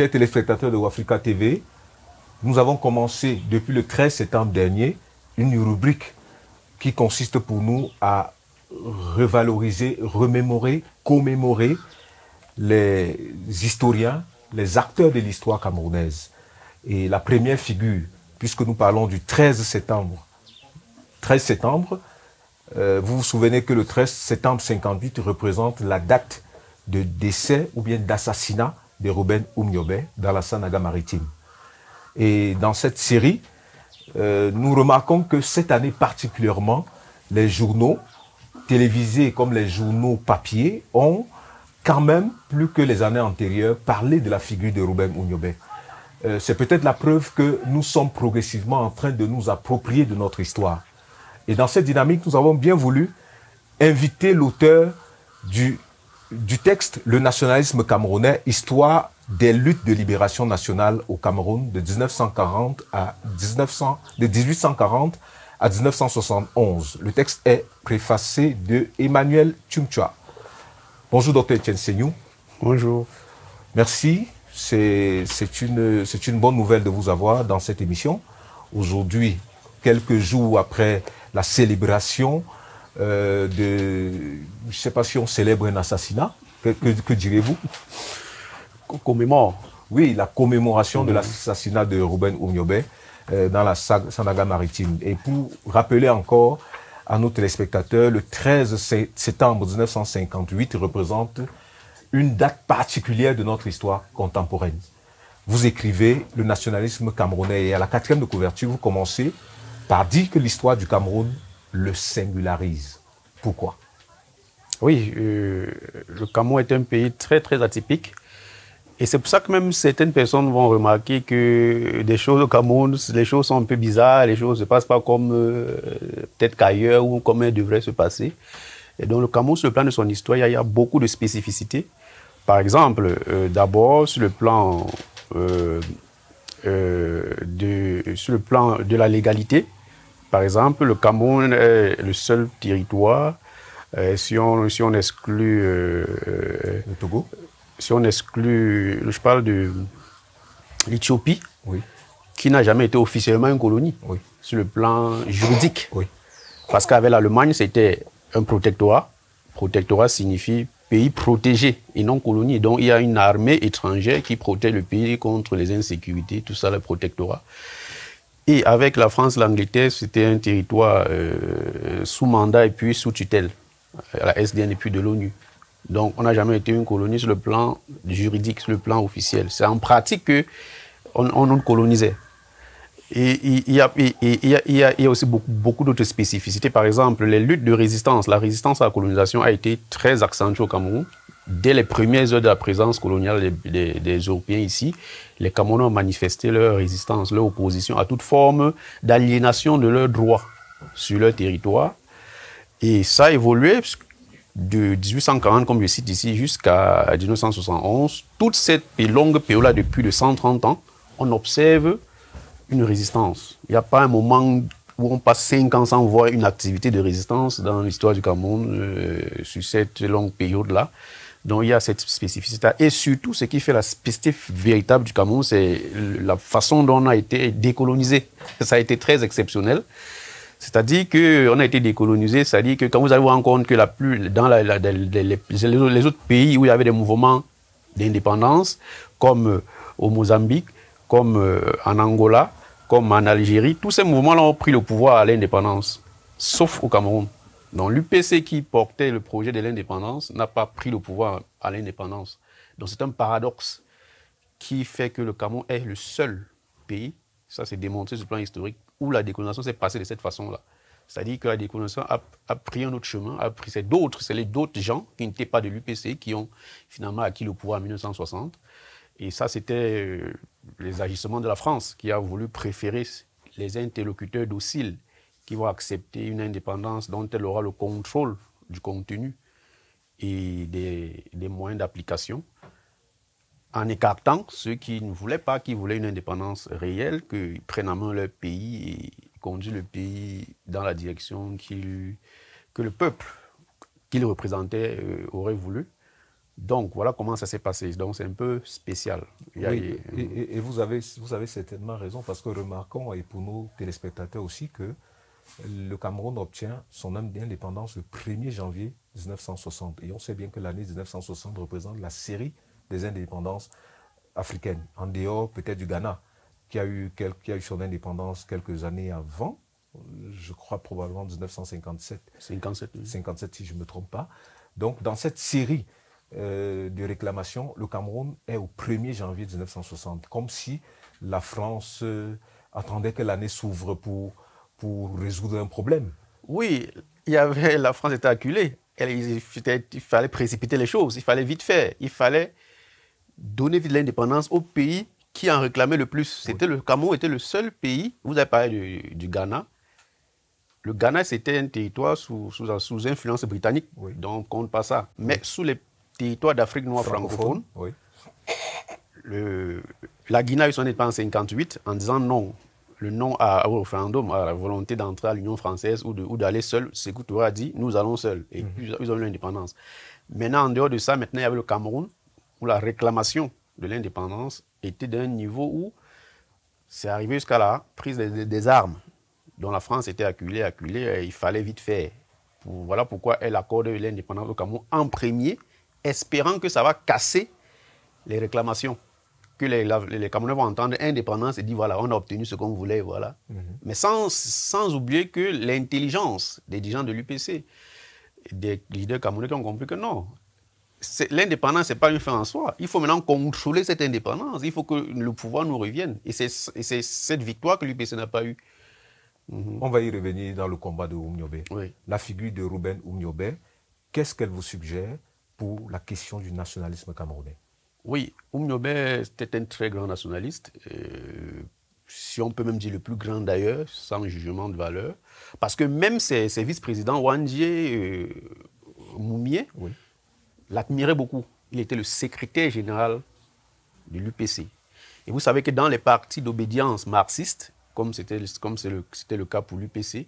chers téléspectateurs de Africa TV, nous avons commencé depuis le 13 septembre dernier une rubrique qui consiste pour nous à revaloriser, remémorer, commémorer les historiens, les acteurs de l'histoire camerounaise. Et la première figure, puisque nous parlons du 13 septembre, 13 septembre, euh, vous vous souvenez que le 13 septembre 58 représente la date de décès ou bien d'assassinat de Ruben Oumniobé dans la Sanaga maritime. Et dans cette série, euh, nous remarquons que cette année particulièrement, les journaux télévisés comme les journaux papier ont quand même, plus que les années antérieures, parlé de la figure de Ruben Oumniobé. Euh, c'est peut-être la preuve que nous sommes progressivement en train de nous approprier de notre histoire. Et dans cette dynamique, nous avons bien voulu inviter l'auteur du, du texte Le nationalisme camerounais, histoire des luttes de libération nationale au Cameroun de 1940 à 1900, de 1840 à 1971. Le texte est préfacé de Emmanuel Tchumchua. Bonjour, docteur Etienne Seignou. Bonjour. Merci. C'est une, une bonne nouvelle de vous avoir dans cette émission. Aujourd'hui, quelques jours après la célébration euh, de... Je ne sais pas si on célèbre un assassinat. Que, que, direz-vous? Commémore. Oui, la commémoration de l'assassinat de Ruben Oumniobé euh, dans la Sanaga maritime. Et pour rappeler encore à nos téléspectateurs, le 13 septembre 1958 représente une date particulière de notre histoire contemporaine. Vous écrivez le nationalisme camerounais et à la quatrième de couverture, vous commencez par dire que l'histoire du Cameroun le singularise. Pourquoi? Oui, euh, le Cameroun est un pays très très atypique. Et c'est pour ça que même certaines personnes vont remarquer que des choses au Cameroun, les choses sont un peu bizarres, les choses ne se passent pas comme euh, peut-être qu'ailleurs ou comme elles devraient se passer. Et donc le Cameroun, sur le plan de son histoire, il y a, beaucoup de spécificités. Par exemple, euh, d'abord sur sur le plan de la légalité, par exemple, le Cameroun est le seul territoire, euh, si, on, si on exclut... Euh, le Togo Si on exclut, je parle de l'Éthiopie, qui n'a jamais été officiellement une colonie, sur le plan juridique. Parce qu'avec l'Allemagne, c'était un protectorat. Protectorat signifie pays protégé et non colonie. Donc il y a une armée étrangère qui protège le pays contre les insécurités, tout ça, le protectorat. Et avec la France, l'Angleterre, c'était un territoire euh, sous mandat et puis sous tutelle, la SDN et puis de l'ONU. Donc on n'a jamais été une colonie sur le plan juridique, sur le plan officiel. C'est en pratique qu'on on nous colonisait. Et il y, a, aussi beaucoup d'autres spécificités. Par exemple, les luttes de résistance. La résistance à la colonisation a été très accentuée au Cameroun dès les premières heures de la présence coloniale des, Européens ici, les Camerounais ont manifesté leur résistance, leur opposition à toute forme d'aliénation de leurs droits sur leur territoire. Et ça a évolué de 1840, comme je cite ici, jusqu'à 1971. Toute cette longue période-là, de plus de 130 ans, on observe une résistance. Il n'y a pas un moment où on passe 5 ans sans voir une activité de résistance dans l'histoire du Cameroun euh, sur cette longue période-là. Donc il y a cette spécificité. Et surtout, ce qui fait la spécificité véritable du Cameroun, c'est la façon dont on a été décolonisé. Ça a été très exceptionnel. C'est-à-dire qu'on a été décolonisé, c'est-à-dire que quand vous allez vous rendre compte que la plus, dans les, autres pays où il y avait des mouvements d'indépendance, comme euh, au Mozambique, comme euh, en Angola, comme en Algérie, tous ces mouvements-là ont pris le pouvoir à l'indépendance, sauf au Cameroun. Donc l'UPC qui portait le projet de l'indépendance n'a pas pris le pouvoir à l'indépendance. Donc c'est un paradoxe qui fait que le Cameroun est le seul pays, ça c'est démontré sur le plan historique, où la décolonisation s'est passée de cette façon-là. C'est-à-dire que la décolonisation a, pris un autre chemin, a pris c'est d'autres, c'est les d'autres gens qui n'étaient pas de l'UPC qui ont finalement acquis le pouvoir en 1960. Et ça, c'était euh, les agissements de la France qui a voulu préférer les interlocuteurs dociles qui vont accepter une indépendance dont elle aura le contrôle du contenu et des, moyens d'application, en écartant ceux qui ne voulaient pas, qui voulaient une indépendance réelle, qu'ils prennent en main leur pays et conduisent le pays dans la direction que le peuple qu'ils représentaient euh, aurait voulu. Donc voilà comment ça s'est passé. Donc c'est un peu spécial. et, vous, avez, vous avez certainement raison parce que remarquons, et pour nos téléspectateurs aussi, que le Cameroun obtient son indépendance le 1er janvier 1960. Et on sait bien que l'année 1960 représente la série des indépendances africaines, en dehors peut-être du Ghana, qui a, eu, qui a eu son indépendance quelques années avant, je crois probablement 1957. 57, 57 si je ne me trompe pas. Donc dans cette série euh, de réclamations, le Cameroun est au 1er janvier 1960, comme si la France euh, attendait que l'année s'ouvre pour, pour résoudre un problème. Oui, il y avait, la France était acculée. Il, il fallait précipiter les choses, il fallait vite faire, il fallait donner de l'indépendance au pays qui en réclamait le plus. C'était le Cameroun était le seul pays. Vous avez parlé du, Ghana. Le Ghana, c'était un territoire sous, sous, influence britannique, donc on ne compte pas ça. Mais sous les territoires d'Afrique noire francophone, la Guinée a eu son indépendance en 1958 en disant non. Le non à, au référendum, à la volonté d'entrer à l'Union française ou d'aller seul, Touré a dit nous allons seuls. Et mhm. ils ont eu l'indépendance. Maintenant, en dehors de ça, maintenant, il y avait le Cameroun, où la réclamation de l'indépendance était d'un niveau où c'est arrivé jusqu'à la prise des, armes, dont la France était acculée, acculée, et il fallait vite faire. voilà pourquoi elle accorde l'indépendance au Cameroun en premier, espérant que ça va casser les réclamations. Que les, les, Camerounais vont entendre indépendance et dire voilà, on a obtenu ce qu'on voulait, voilà. Mhm. Mais sans, sans oublier que l'intelligence des dirigeants de l'UPC, des leaders camerounais qui ont compris que non, l'indépendance, ce n'est pas une fin en soi. Il faut maintenant contrôler cette indépendance. Il faut que le pouvoir nous revienne. Et c'est cette victoire que l'UPC n'a pas eue. On va y revenir dans le combat de Oumniobé. La figure de Ruben Oumniobé, qu'est-ce qu'elle vous suggère pour la question du nationalisme camerounais? Oui, Oumniobé, c'était un très grand nationaliste. si on peut même dire le plus grand d'ailleurs, sans jugement de valeur. Parce que même ses, vice-présidents, Wandje, euh, Moumier, oui l'admirait beaucoup. Il était le secrétaire général de l'UPC. Et vous savez que dans les partis d'obédience marxiste, comme c'était le, le cas pour l'UPC,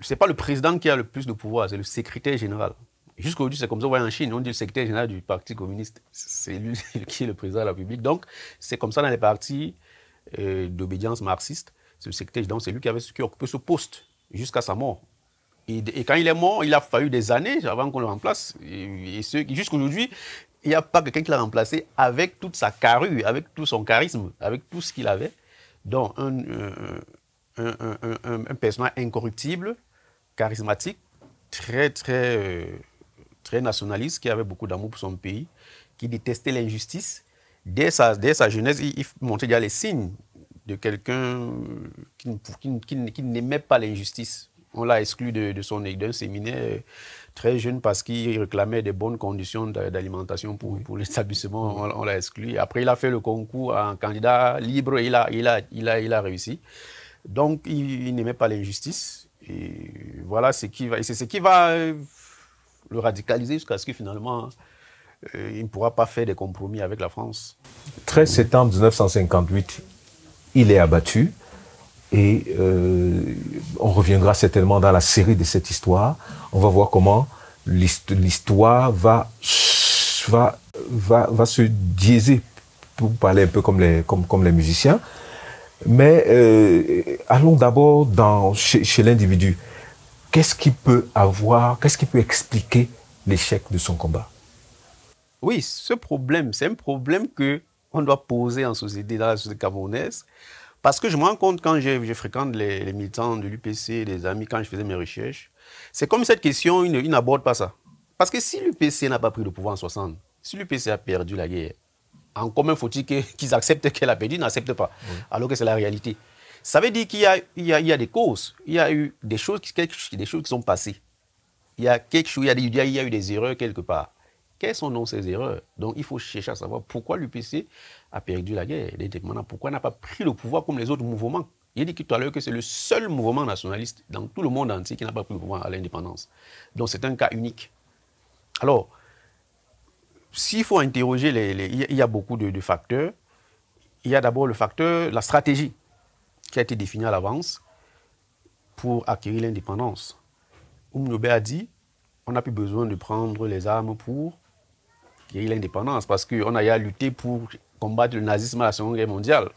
ce n'est pas le président qui a le plus de pouvoir, c'est le secrétaire général. Jusqu'aujourd'hui, c'est comme ça, en Chine, on dit le secrétaire général du Parti communiste, c'est lui qui est le président de la République. Donc, c'est comme ça dans les partis euh, d'obédience marxiste, c'est le secrétaire, donc c'est lui qui avait qui occupé ce poste jusqu'à sa mort. Et, quand il est mort, il a fallu des années avant qu'on le remplace. Et, jusqu'à aujourd'hui, il n'y a pas quelqu'un qui l'a remplacé avec toute sa carrure, avec tout son charisme, avec tout ce qu'il avait. Donc, un, un, personnage incorruptible, charismatique, très, très, euh, très nationaliste, qui avait beaucoup d'amour pour son pays, qui détestait l'injustice. Dès sa, dès sa jeunesse, il, montrait déjà les signes de quelqu'un qui n'aimait pas l'injustice on l'a exclu de, son d'un séminaire très jeune parce qu'il réclamait des bonnes conditions d'alimentation pour, pour l'établissement. On, l'a exclu. Après, il a fait le concours en candidat libre et il a, il a, il a, il a réussi. Donc, il, n'aimait pas l'injustice. Et voilà ce qui va, c'est ce qui va euh, le radicaliser jusqu'à ce que finalement, euh, il ne pourra pas faire des compromis avec la France. 13 septembre 1958, il est abattu. Et euh, on reviendra certainement dans la série de cette histoire. On va voir comment l'histoire va, va, va, va, se diaiser, pour parler un peu comme les, comme, comme les musiciens. Mais euh, allons d'abord chez, chez l'individu. Qu'est-ce qui peut avoir, qu'est-ce qui peut expliquer l'échec de son combat? Oui, ce problème, c'est un problème que on doit poser en société, dans la société camerounaise. Parce que je me rends compte quand je, fréquente les, militants de l'UPC, les amis, quand je faisais mes recherches, c'est comme cette question, ils, n'abordent pas ça. Parce que si l'UPC n'a pas pris le pouvoir en 60, si l'UPC a perdu la guerre, en commun faut-il qu'ils acceptent qu'elle a perdu, ils n'acceptent pas, alors que c'est la réalité. Ça veut dire qu'il y, y, y a, des causes, il y a eu des choses, des choses qui sont passées. Il y a quelque chose, il y a, il y a eu des erreurs quelque part. Quelles sont donc ces erreurs? Donc il faut chercher à savoir pourquoi l'UPC a perdu la guerre. Pourquoi n'a pas pris le pouvoir comme les autres mouvements? Il dit tout à l'heure que c'est le seul mouvement nationaliste dans tout le monde entier qui n'a pas pris le pouvoir à l'indépendance. Donc c'est un cas unique. Alors, s'il faut interroger, les, il y a beaucoup de, facteurs. Il y a d'abord le facteur, la stratégie qui a été définie à l'avance pour acquérir l'indépendance. Oumnoube a dit on n'a plus besoin de prendre les armes pour acquérir l'indépendance parce qu'on a lutté pour combattre le nazisme à la Seconde Guerre mondiale.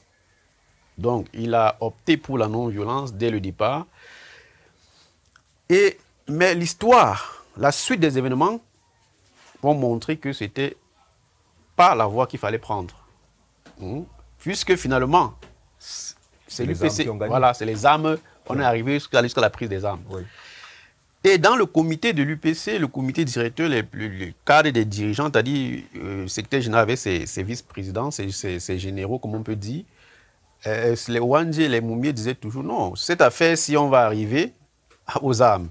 Donc, il a opté pour la non-violence dès le départ. Et, mais l'histoire, la suite des événements vont montrer que c'était pas la voie qu'il fallait prendre. Hmm? Puisque finalement, c'est l'UPC. Voilà, c'est les armes. On est arrivé jusqu'à la prise des armes. Et dans le comité de l'UPC, le comité directeur, les, le, cadre des dirigeants, c'est-à-dire euh, le secrétaire général avec ses, vice-présidents, ses, généraux, comme on peut dire, euh, les Wandji et les Moumiers disaient toujours non. Cette affaire, si on va arriver aux armes.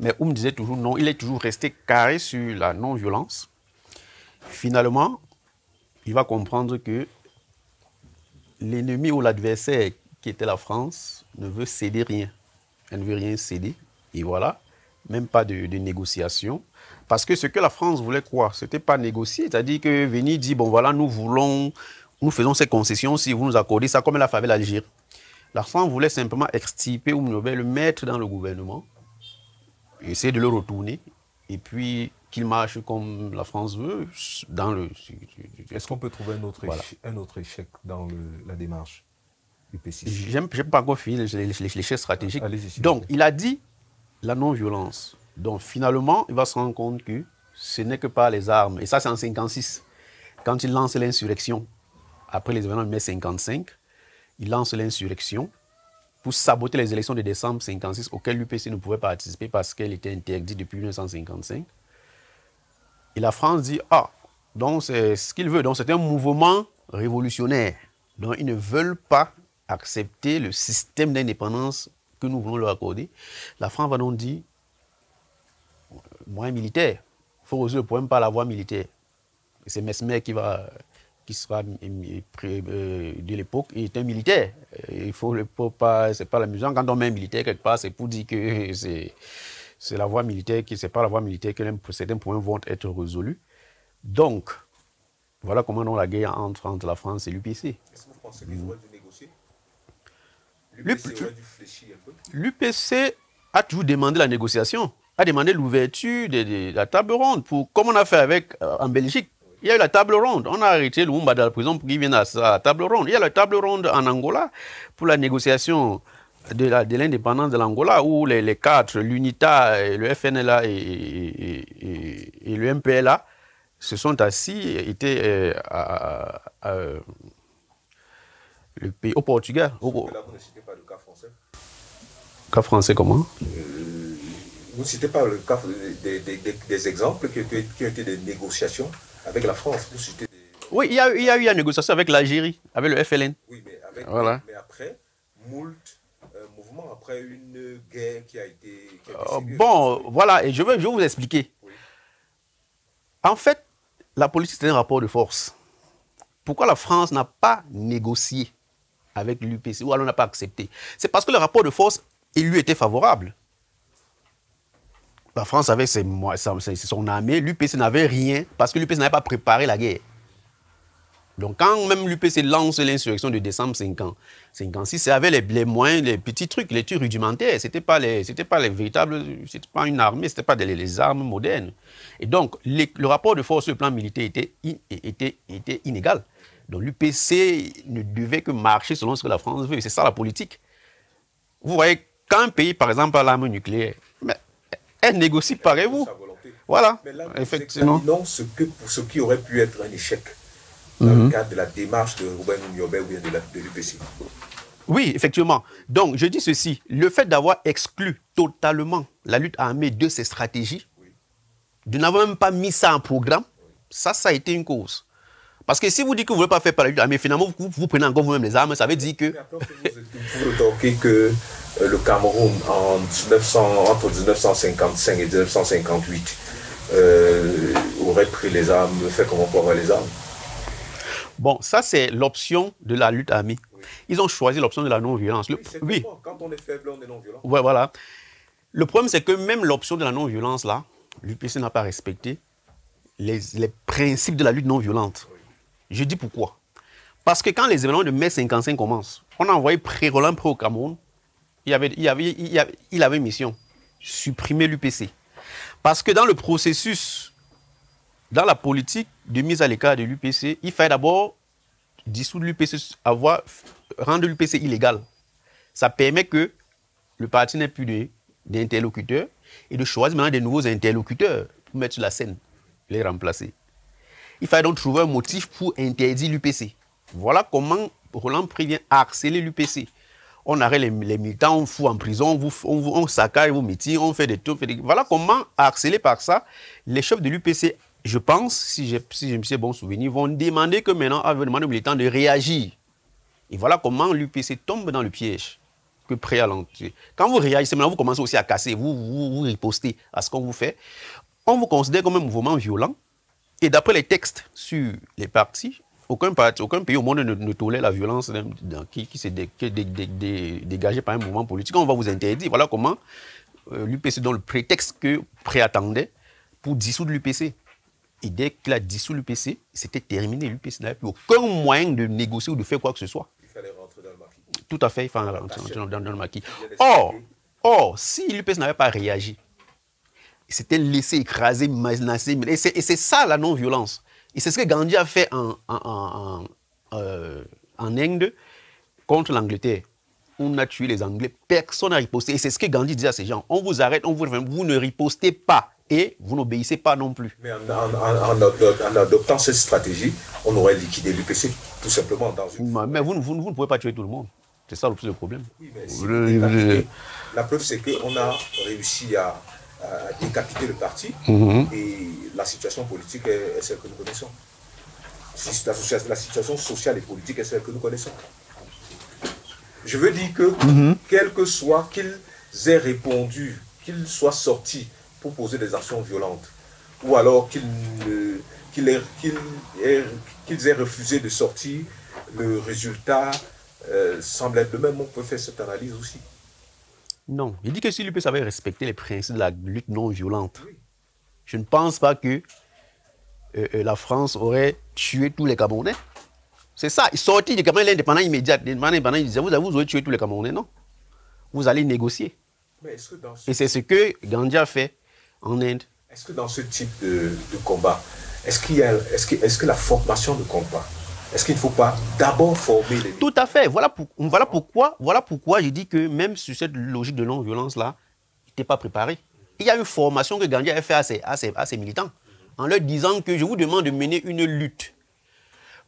Mais Oum disait toujours non. Il est toujours resté carré sur la non-violence. Finalement, il va comprendre que l'ennemi ou l'adversaire qui était la France ne veut céder rien. Elle ne veut rien céder. Et voilà, même pas de, négociation. Parce que ce que la France voulait quoi C'était pas négocier. C'est-à-dire que venir dire, bon voilà, nous voulons, nous faisons ces concessions si vous nous accordez ça, comme elle a fait l'Algérie. La France voulait simplement extirper Oumnobel, le mettre dans le gouvernement, essayer de le retourner, et puis qu'il marche comme la France veut dans le... Est-ce qu'on peut trouver un autre, échec, un autre échec dans la démarche du PCC J'aime pas encore finir l'échec stratégique. Donc, il a dit la non-violence. Donc finalement, il va se rendre compte que ce n'est que par les armes. Et ça, c'est en 56. Quand il lance l'insurrection, après les événements de mai 55, il lance l'insurrection pour saboter les élections de décembre 56 auxquelles l'UPC ne pouvait participer parce qu'elle était interdite depuis 1955. Et la France dit, ah, donc c'est ce qu'il veut. Donc c'est un mouvement révolutionnaire. Donc ils ne veulent pas accepter le système d'indépendance que nous voulons leur accorder, la France va donc dire moyen militaire. Il faut résoudre le problème par la voie militaire. C'est Mesmer qui va qui sera euh, de l'époque, il est un militaire. Il faut, pas, c'est pas l'amusant. Quand on met un militaire quelque part, c'est pour dire que c'est, c'est la voie militaire, qui c'est pas la voie militaire que certains points vont être résolus. Donc, voilà comment la guerre entre, entre la France et l'UPC. Est-ce que vous pensez qu'ils auraient dû négocier L'UPC a toujours demandé la négociation, a demandé l'ouverture de, la table ronde, pour, comme on a fait avec euh, en Belgique. Il y a eu la table ronde. On a arrêté Lumumba de la prison pour qu'il vienne à la table ronde. Il y a la table ronde en Angola pour la négociation de l'indépendance de l'Angola, où les, quatre, l'UNITA, le FNLA et, le MPLA, se sont assis, étaient euh, le pays, au Portugal. Au... Là, vous ne citez pas le cas français Cas français comment? Euh, Vous ne citez pas le cas des, des, des, exemples qui, qui, ont été des négociations avec la France. Vous citez Oui, il y, a, il y, a, eu une négociation avec l'Algérie, avec le FLN. Oui, mais, avec, voilà. mais après, moult après une guerre qui a été. Qui a été euh, bon, voilà, et je vais, je vais vous expliquer. Oui. En fait, la politique, c'est un rapport de force. Pourquoi la France n'a pas négocié avec l'UPC, ou alors n'a pas accepté? C'est parce que le rapport de force, il lui était favorable. La France avait ses, son armée, l'UPC n'avait rien, parce que l'UPC n'avait pas préparé la guerre. Donc quand même l'UPC lance l'insurrection de décembre 50, 56, c'est avec les, moyens, les petits trucs, les trucs rudimentaires. C'était pas les, c'était pas les véritables, c'était pas une armée, c'était pas les armes modernes. Et donc le rapport de force sur le plan militaire était, était, était inégal. Donc l'UPC ne devait que marcher selon ce que la France veut. C'est ça la politique. Vous voyez, quand un pays, par exemple, a l'arme nucléaire, mais elle négocie pareil vous. Voilà. Mais là, effectivement. Non, ce, que, ce qui aurait pu être un échec dans le mhm. cadre de la démarche de Robin Nyobé ou bien de l'UPC. Oui, effectivement. Donc, je dis ceci. Le fait d'avoir exclu totalement la lutte armée de ces stratégies, de n'avoir même pas mis ça en programme, ça, ça a été une cause. Parce que si vous dites que vous ne voulez pas faire par la mais finalement, vous, prenez encore vous-même les armes, ça veut dire que... Mais après, vous remarquez que euh, le Cameroun, en 1900, entre 1955 et 1958, euh, aurait pris les armes, fait comment pour avoir les armes Bon, ça, c'est l'option de la lutte armée. Ils ont choisi l'option de la non-violence. Oui, Quand on est faible, on est non-violent. Ouais, voilà. Le problème, c'est que même l'option de la non-violence, là, l'UPC n'a pas respecté les, les, principes de la lutte non-violente. Je dis pourquoi. Parce que quand les événements de mai 55 commencent, on a envoyé Pré-Roland Pré au Cameroun. Il avait, il, avait, il, avait, une mission, supprimer l'UPC. Parce que dans le processus dans la politique de mise à l'écart de l'UPC, il fallait d'abord dissoudre l'UPC, avoir, rendre l'UPC illégal. Ça permet que le parti n'ait plus d'interlocuteurs et de choisir maintenant des nouveaux interlocuteurs pour mettre sur la scène, les remplacer. Il fallait donc trouver un motif pour interdire l'UPC. Voilà comment Roland prévient harceler l'UPC. On arrête les, militants, on fout en prison, on, on, on saccage vos meetings, on fait des tours. Voilà comment harceler par ça les chefs de l'UPC je pense, si, si je me suis bon souvenir, vont demander que maintenant, avant demander aux militants de réagir. Et voilà comment l'UPC tombe dans le piège que prêt à Quand vous réagissez, maintenant vous commencez aussi à casser, vous, vous, vous ripostez à ce qu'on vous fait. On vous considère comme un mouvement violent. Et d'après les textes sur les partis, aucun, pays au monde ne, tolère la violence qui, s'est dégagée par un mouvement politique. On va vous interdire. Voilà comment euh, l'UPC donne le prétexte que préattendait pour dissoudre l'UPC. Et dès qu'il a dissous l'UPC, c'était terminé. L'UPC n'avait plus aucun moyen de négocier ou de faire quoi que ce soit. Il fallait rentrer dans le maquis. Tout à fait, il fallait rentrer dans, le maquis. Or, or, si l'UPC n'avait pas réagi, il s'était laissé écraser, menacer. Et c'est ça la non-violence. Et c'est ce que Gandhi a fait en, en, euh, en Inde contre l'Angleterre. On a tué les Anglais, personne n'a riposté. Et c'est ce que Gandhi disait à ces gens. On vous arrête, on vous, vous ne ripostez pas et vous n'obéissez pas non plus. Mais en, adoptant cette stratégie, on aurait liquidé l'UPC, tout simplement. Dans une... Mais vous, vous, ne pouvez pas tuer tout le monde. C'est ça le problème. Oui, mais la preuve, c'est qu'on a réussi à, décapiter le parti mhm. et la situation politique est, celle que nous connaissons. La, situation sociale et politique est celle que nous connaissons. Je veux dire que, mhm. quel que soit qu'ils aient répondu, qu'ils soient sortis pour poser des actions violentes, ou alors qu'ils aient, refusé de sortir, le résultat euh, semble être le même. On peut faire cette analyse aussi. Non, il dit que si l'UPS avait respecté les principes de la lutte non violente, je ne pense pas que euh, euh, la France aurait tué tous les Camerounais. C'est ça, il sortit du Cameroun l'indépendant immédiat. L'indépendant, il disait, vous, vous aurez tué tous les Camerounais? Non. Vous allez négocier. Et c'est ce que Gandhi a fait en Inde. Est-ce que dans ce type de, combat, est-ce qu'il est-ce que, la formation de combat, est-ce qu'il ne faut pas d'abord former les... Tout à fait. Voilà, voilà, pourquoi, voilà pourquoi j'ai dit que même sur cette logique de non-violence-là, il n'était pas préparé. Il y a une formation que Gandhi a fait à ses, à, ses, militants, en leur disant que je vous demande de mener une lutte.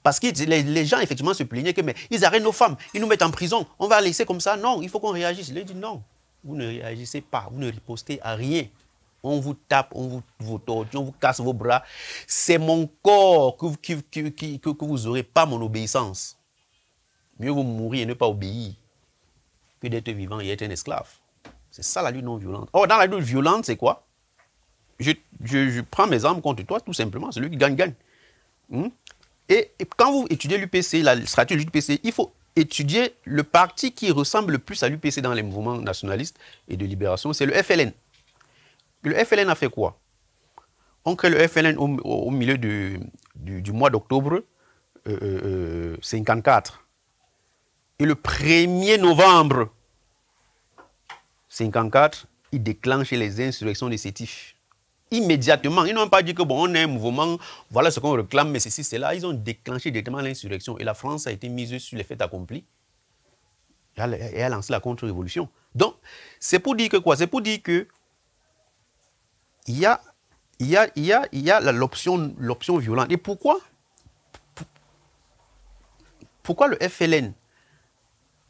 Parce que les, gens, effectivement, se plaignaient que, mais ils arrêtent nos femmes, ils nous mettent en prison, on va laisser comme ça. Non, il faut qu'on réagisse. Il leur dit non, vous ne réagissez pas, vous ne ripostez à rien on vous tape, on vous, torture, on vous casse vos bras. C'est mon corps que, vous n'aurez pas mon obéissance. Mieux vous mourir et ne pas obéir que d'être vivant et être un esclave. C'est ça la lutte non violente. Or, dans la lutte violente, c'est quoi? Je, prends mes armes contre toi, tout simplement. C'est lui qui gagne, gagne. Hmm? Et, quand vous étudiez l'UPC, la stratégie de l'UPC, il faut étudier le parti qui ressemble le plus à l'UPC dans les mouvements nationalistes et de libération, c'est le FLN. Le FLN a fait quoi? On crée le FLN au, milieu du, mois d'octobre 54. Euh, euh, euh, Et le 1er novembre 54, ils déclenchent les insurrections de Sétif. Immédiatement. Ils n'ont pas dit que bon, on est un mouvement, voilà ce qu'on réclame, mais ceci, c'est là. Ils ont déclenché directement l'insurrection. Et la France a été mise sur les faits accomplis. Et a lancé la contre-révolution. Donc, c'est pour dire que quoi? C'est pour dire que il y a, y a, y a, y a l'option, l'option violente. Et pourquoi? Pourquoi le FLN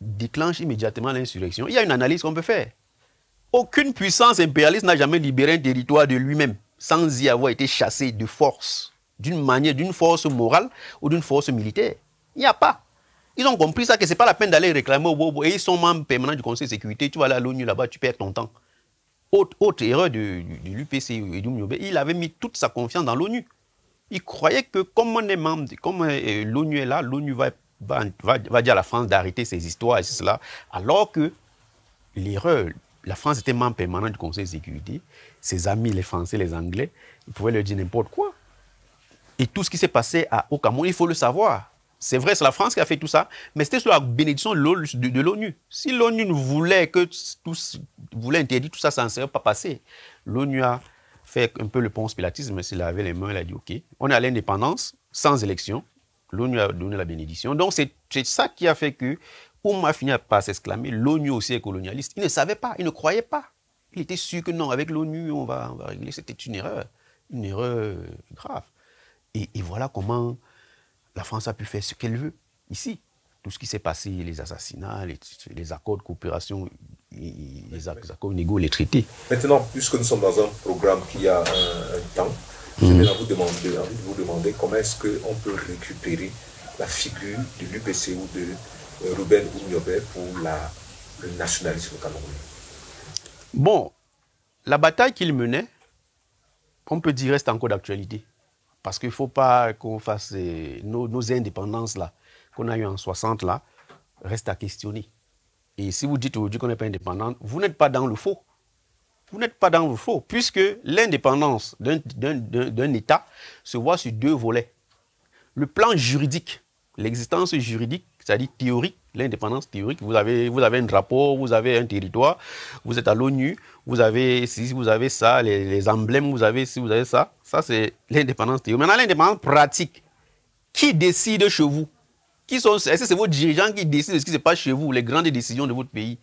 déclenche immédiatement l'insurrection? Il y a une analyse qu'on peut faire. Aucune puissance impérialiste n'a jamais libéré un territoire de lui-même sans y avoir été chassé de force, d'une manière, d'une force morale ou d'une force militaire. Il n'y a pas. Ils ont compris ça, que ce n'est pas la peine d'aller réclamer au bobo. Et ils sont membres permanents du Conseil de sécurité. Tu vas aller à l'ONU là-bas, tu perds ton temps autre, erreur de, l'UPC et du il avait mis toute sa confiance dans l'ONU. Il croyait que comme on est membre, comme euh, l'ONU est là, l'ONU va, va, dire à la France d'arrêter ces histoires et cela, alors que l'erreur, la France était membre permanent du Conseil de sécurité, ses amis, les Français, les Anglais, ils pouvaient leur dire n'importe quoi. Et tout ce qui s'est passé à, au Cameroun, il faut le savoir. C'est vrai, c'est la France qui a fait tout ça, mais c'était sous la bénédiction de l'ONU. Si l'ONU voulait que voulait interdire tout ça, ça ne serait pas passé. L'ONU a fait un peu le ponce pilatisme, s'il avait les mains, il a dit OK, on est à l'indépendance, sans élection. L'ONU a donné la bénédiction. Donc c'est ça qui a fait que Oum a fini par s'exclamer l'ONU aussi est colonialiste. Il ne savait pas, il ne croyait pas. Il était sûr que non, avec l'ONU, on va, régler. C'était une erreur, une erreur grave. Et, voilà comment la France a pu faire ce qu'elle veut ici. Tout ce qui s'est passé, les assassinats, les, les, accords de coopération, les, accords négociés, les traités. Maintenant, puisque nous sommes dans un programme qui a un, un temps, je vais vous demander, vous demander comment est-ce qu'on peut récupérer la figure de l'UPC ou de euh, Ruben Oumiobe pour la, le nationalisme camerounais Bon, la bataille qu'il menait, on peut dire, reste encore d'actualité. Parce qu'il ne faut pas qu'on fasse nos, nos, indépendances là, qu'on a eu en 60 là, reste à questionner. Et si vous dites aujourd'hui qu'on n'est pas indépendant, vous n'êtes pas dans le faux vous n'êtes pas dans le faux, puisque l'indépendance d'un État se voit sur deux volets. Le plan juridique, l'existence juridique, c'est-à-dire théorique, l'indépendance théorique, vous avez, vous avez un drapeau, vous avez un territoire, vous êtes à l'ONU, vous avez si vous avez ça, les, emblèmes, vous avez si vous avez ça, ça c'est l'indépendance théorique. Maintenant, l'indépendance pratique, qui décide chez vous? Qui sont, Est-ce que c'est vos dirigeants qui décident de ce qui se passe chez vous, les grandes décisions de votre pays?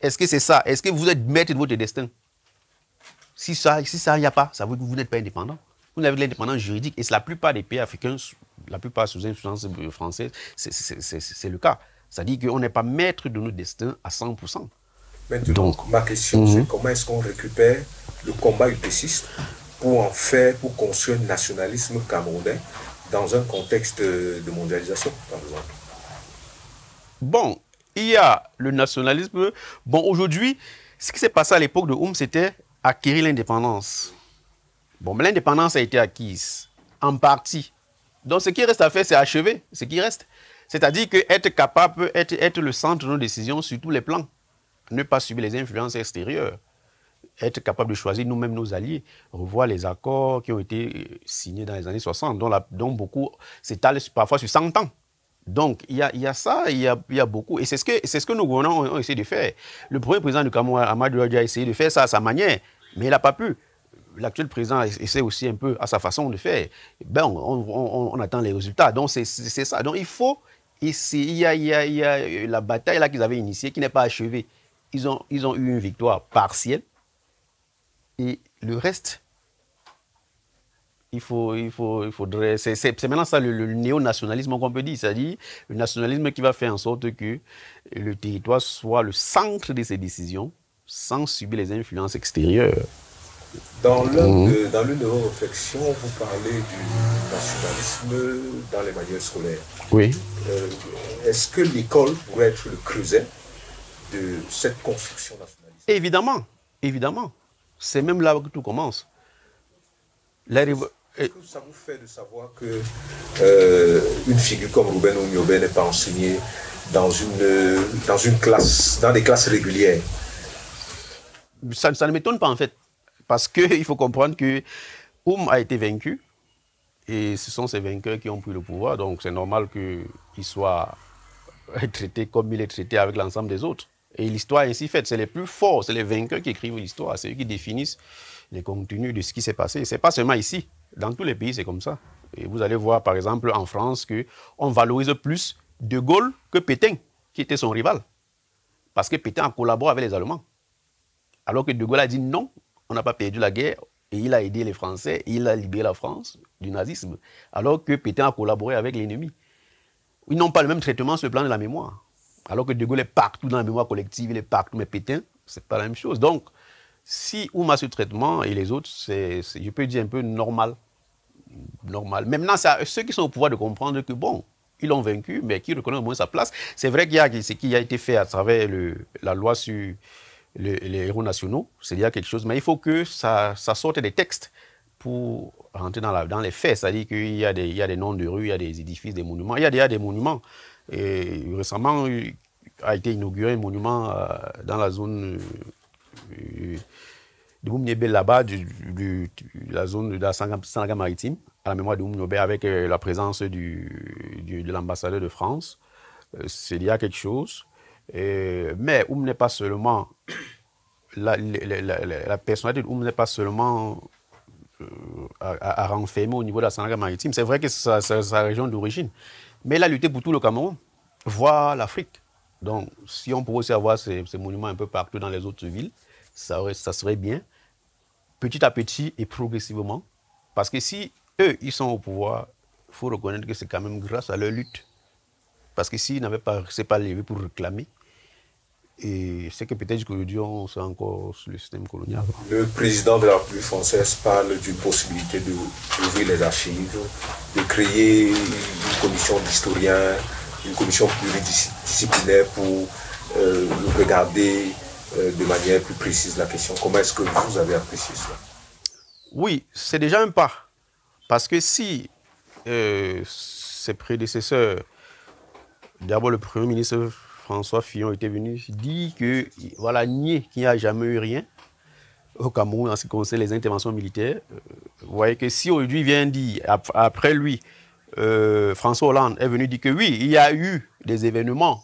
Est-ce que c'est ça? Est-ce que vous êtes maître de votre destin? Si ça, si ça, n'y a pas, ça veut dire que vous n'êtes pas indépendant. Vous n'avez l'indépendance juridique. Et la plupart des pays africains, la plupart sous influence française, c'est le cas. C'est-à-dire qu'on n'est pas maître de notre destin à 100%. Maintenant, Donc, ma question, c'est mhm. comment est-ce qu'on récupère le combat UPCiste pour en faire, pour construire un nationalisme camerounais dans un contexte de mondialisation, par exemple? Bon, il y a le nationalisme. Bon, aujourd'hui, ce qui s'est passé à l'époque de Oum, c'était acquérir l'indépendance. Bon, mais l'indépendance a été acquise en partie. Donc, ce qui reste à faire, c'est achever ce qui reste. C'est-à-dire que être capable, être, être le centre de nos décisions sur tous les plans. Ne pas subir les influences extérieures. Être capable de choisir nous-mêmes nos alliés. Revoir les accords qui ont été signés dans les années 60, dont, beaucoup s'étalent parfois sur 100 ans. Donc, il y a, ça, il y a, beaucoup. Et c'est ce, que, ce que nos gouvernants ont, essayé de faire. Le premier président du Cameroun, Amadou a essayé de faire ça à sa manière, mais il n'a pas pu. L'actuel président essaie aussi un peu à sa façon de faire. Ben, on attend les résultats. Donc, c'est ça. Donc, il faut. Ici, il y a, il y a, il y a la bataille là qu'ils avaient initiée qui n'est pas achevée. Ils ont, ils ont eu une victoire partielle. Et le reste, il, faut, il, faut, il faudrait. C'est maintenant ça le, le néo-nationalisme qu'on peut dire, c'est-à-dire le nationalisme qui va faire en sorte que le territoire soit le centre de ses décisions sans subir les influences extérieures. Dans l'une mmh. de vos réflexions, vous parlez du nationalisme dans les manuels scolaires. Oui. Euh, Est-ce que l'école pourrait être le creuset de cette construction nationaliste? Évidemment, évidemment. C'est même là que tout commence. La, est-ce que ça vous fait de savoir que euh, une figure comme Ruben Oumiobe n'est pas enseignée dans une, dans une classe, dans des classes régulières? Ça, ça, ne m'étonne pas en fait. Parce qu'il faut comprendre que Oum a été vaincu et ce sont ces vainqueurs qui ont pris le pouvoir. Donc c'est normal qu'il soit traité comme il est traité avec l'ensemble des autres. Et l'histoire est ainsi faite. C'est les plus forts, c'est les vainqueurs qui écrivent l'histoire. C'est eux qui définissent les contenus de ce qui s'est passé. C'est pas seulement ici. Dans tous les pays, c'est comme ça. Et vous allez voir, par exemple, en France, qu'on valorise plus De Gaulle que Pétain, qui était son rival. Parce que Pétain a collaboré avec les Allemands. Alors que De Gaulle a dit non, on n'a pas perdu la guerre, et il a aidé les Français, il a libéré la France du nazisme. Alors que Pétain a collaboré avec l'ennemi. Ils n'ont pas le même traitement sur le plan de la mémoire. Alors que De Gaulle est partout dans la mémoire collective, il est partout, mais Pétain, c'est pas la même chose. Donc, si Ouma ce traitement et les autres, c'est, je peux dire un peu normal. Normal. Maintenant, c'est à ceux qui sont au pouvoir de comprendre que, bon, ils l'ont vaincu, mais qui reconnaissent au moins sa place. C'est vrai qu'il y a ce qui a été fait à travers la loi sur le, les héros nationaux, c'est dire quelque chose, mais il faut que ça, sorte des textes pour rentrer dans, la, les faits. C'est-à-dire qu'il y, a des, noms de rues, il y a des édifices, des monuments. Il y a déjà des monuments. Et récemment, a été inauguré un monument euh, dans la zone euh, de Moumniébé là-bas, de la zone de la Sanaga maritime, à la mémoire de Moumniébé, avec euh, la présence du, de l'ambassadeur de France. C'est il y a quelque chose. Mais Oum n'est pas seulement la, la, la, la personnalité de n'est pas seulement à, renfermer au niveau de la Sénégal maritime. C'est vrai que c'est sa, région d'origine. Mais il a lutté pour tout le Cameroun, voire l'Afrique. Donc, si on pouvait aussi avoir ces, monuments un peu partout dans les autres villes, ça, ça serait bien, petit à petit et progressivement. Parce que si eux, ils sont au pouvoir, il faut reconnaître que c'est quand même grâce à leur lutte. Parce que s'ils n'avaient pas, pas levé pour réclamer, et c'est que peut-être qu'aujourd'hui, on soit encore sur le système colonial. Le président de la République française parle d'une possibilité d'ouvrir les archives, de créer une commission d'historiens, une commission pluridisciplinaire pour euh, regarder euh, de manière plus précise la question. Comment est-ce que vous avez apprécié cela? Oui, c'est déjà un pas. Parce que si euh, ses prédécesseurs, d'abord le Premier ministre François Fillon était venu dire que, voilà, nier qu'il n'y a jamais eu rien au Cameroun en ce qui concerne les interventions militaires. Euh, vous voyez que si aujourd'hui vient dire, après lui, euh, François Hollande est venu dire que oui, il y a eu des événements,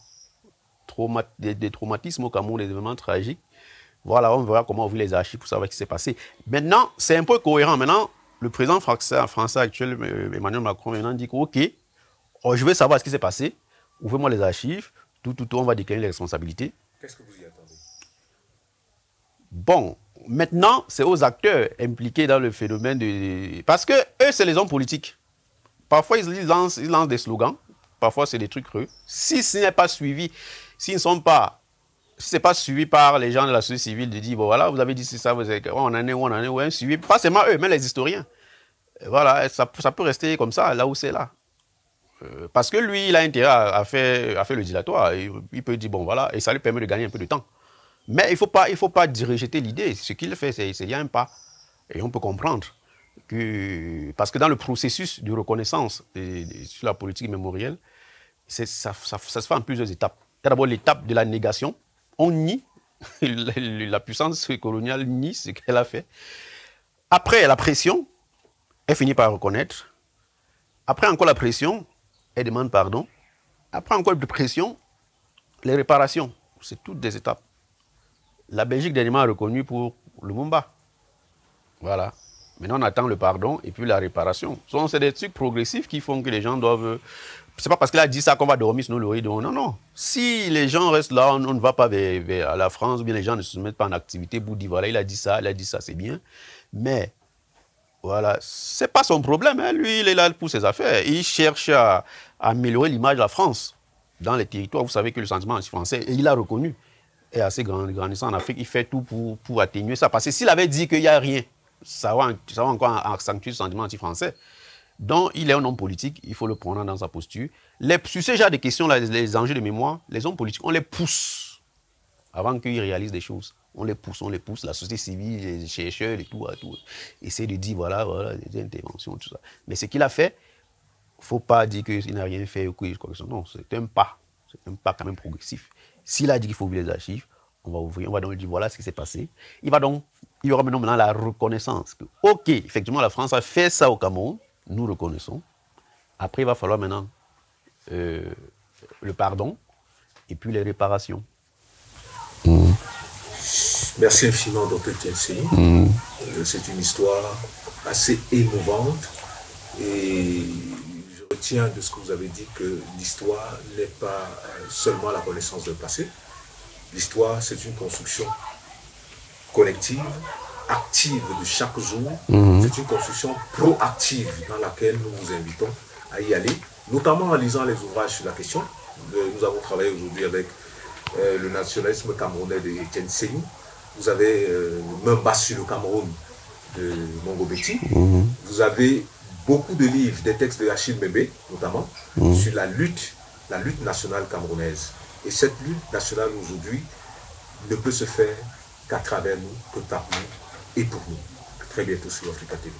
des, traumatismes au Cameroun, des événements tragiques. Voilà, on verra comment ouvrir les archives pour savoir ce qui s'est passé. Maintenant, c'est un peu cohérent. Maintenant, le président français, actuel, Emmanuel Macron, maintenant dit que, OK, oh, je veux savoir ce qui s'est passé. Ouvrez-moi les archives tout, tout, on va décliner les responsabilités. Qu'est-ce que vous y attendez? Bon, maintenant, c'est aux acteurs impliqués dans le phénomène de... Parce que eux, c'est les hommes politiques. Parfois, ils lancent, ils lancent des slogans. Parfois, c'est des trucs creux. Si ce n'est pas suivi, s'ils ne sont pas... Si ce n'est pas suivi par les gens de la société civile de dire, bon voilà, vous avez dit ça, vous avez, on en est, on en est, ouais, suivi. Pas seulement eux, mais les historiens. voilà, ça, ça peut rester comme ça, là où c'est là. Euh, parce que lui, il a intérêt à, faire, le dilatoire. Il, peut dire, bon, voilà, et ça lui permet de gagner un peu de temps. Mais il ne faut pas, il faut pas rejeter l'idée. Ce qu'il fait, c'est qu'il y a un pas. Et on peut comprendre que. Parce que dans le processus de reconnaissance sur la politique mémorielle, ça, ça, se fait en plusieurs étapes. D'abord l'étape de la négation. On nie, la puissance coloniale nie ce qu'elle a fait. Après, la pression, elle finit par reconnaître. Après encore la pression, elle demande pardon. Après encore de pression, les réparations. C'est toutes des étapes. La Belgique dernièrement a reconnu pour le Mumba. Voilà. Maintenant, on attend le pardon et puis la réparation. C'est des trucs progressifs qui font que les gens doivent. C'est pas parce qu'il a dit ça qu'on va dormir sur nos Non, non. Si les gens restent là, on, ne va pas vers, la France, ou bien les gens ne se mettent pas en activité pour dire voilà, il a dit ça, il a dit ça, c'est bien. Mais voilà, c'est pas son problème. Hein. Lui, il est là pour ses affaires. Il cherche à, améliorer l'image de la France dans les territoires. Vous savez que le sentiment anti-français, et il a reconnu, est assez grandissant en Afrique. Il fait tout pour, atténuer ça. Parce que s'il avait dit qu'il n'y a rien, ça va, encore accentuer le sentiment anti-français. Donc, il est un homme politique, il faut le prendre dans sa posture. Les, sur ce genre de questions, là, les enjeux de mémoire, les hommes politiques, on les pousse avant qu'ils réalisent des choses. On les pousse, on les pousse. La société civile, les chercheurs et tout, tout essaient de dire, voilà, voilà, des interventions, tout ça. Mais ce qu'il a fait, il ne faut pas dire qu'il n'a rien fait ou que Non, c'est un pas. C'est un pas quand même progressif. S'il a dit qu'il faut ouvrir les archives, on va ouvrir, on va donc dire voilà ce qui s'est passé. Il va donc, il y aura maintenant la reconnaissance que, ok, effectivement, la France a fait ça au Cameroun, nous reconnaissons. Après, il va falloir maintenant euh, le pardon et puis les réparations. Merci infiniment, Dr. Mmh. Euh, c'est une histoire assez émouvante et retiens de ce que vous avez dit que l'histoire n'est pas seulement la connaissance du passé. L'histoire, c'est une construction collective, active de chaque jour. Mhm. C'est une construction proactive dans laquelle nous vous invitons à y aller, notamment en lisant les ouvrages sur la question. Euh, nous avons travaillé aujourd'hui avec euh, le nationalisme camerounais de Etienne. Vous avez euh, Memba sur le Cameroun de Mongo Betty. Mhm. Vous avez beaucoup de livres, des textes de Achille Mbembe, notamment, mm. sur la lutte, la lutte nationale camerounaise. Et cette lutte nationale aujourd'hui ne peut se faire qu'à travers nous, que par nous et pour nous. très bientôt sur Africa TV.